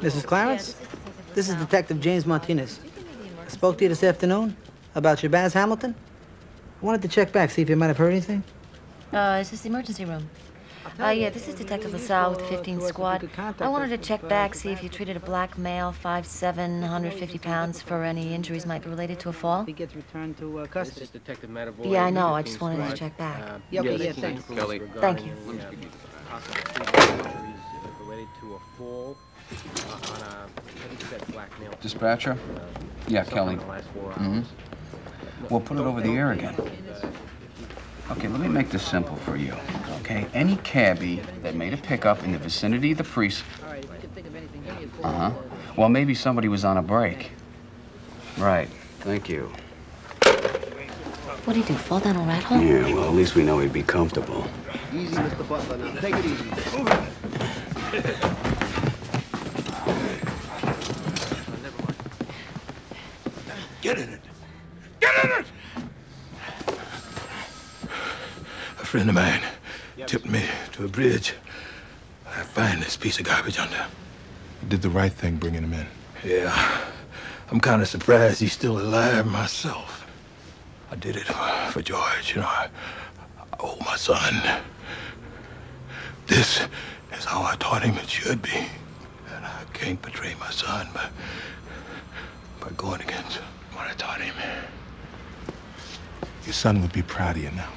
Mrs. Clarence? This is Detective James Martinez. I spoke to you this afternoon about Shabazz Hamilton. I wanted to check back, see if you might have heard anything. Uh, is this the emergency room? Uh, yeah, this is Detective LaSalle with the 15 Squad. I wanted to check back, see if you treated a black male, 5'7", 150 pounds, for any injuries might be related to a fall. He gets returned to uh, This custody. is Detective Medavoy. Yeah, I know. I just wanted to check back. Uh, Yeah, okay, yes, yeah, thanks. Kelly. Thank you. Possible related to a fall uh, on a, I think you said black male. Dispatcher? Yeah, Kelly. in the last four Mhm. We'll put it over the air again. Okay, let me make this simple for you, okay? Any cabbie that made a pickup in the vicinity of the precinct. All right, if you can think of anything, give me a call. Uh huh. Well, maybe somebody was on a break. Right. Thank you. What'd he do, fall down a rat hole? Yeah, well, at least we know he'd be comfortable. Easy, Mr. Butler. Now take it easy. Get in it. Get in it! A friend of mine tipped me to a bridge. I find this piece of garbage under. You did the right thing bringing him in. Yeah. I'm kind of surprised he's still alive myself. I did it for, for George, you know. I, I owe my son. This is how I taught him it should be. And I can't betray my son by, by going against what I taught him. Your son would be proud of you now.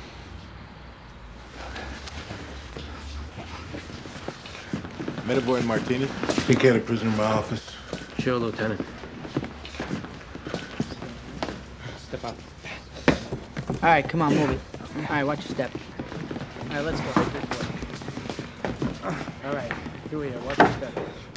Medavoy and Martinez. Take care of the prisoner in my office. Sure, Lieutenant. Step up. All right, come on, move it. All right, watch your step. All right, let's go. All right, here we are. Watch your step.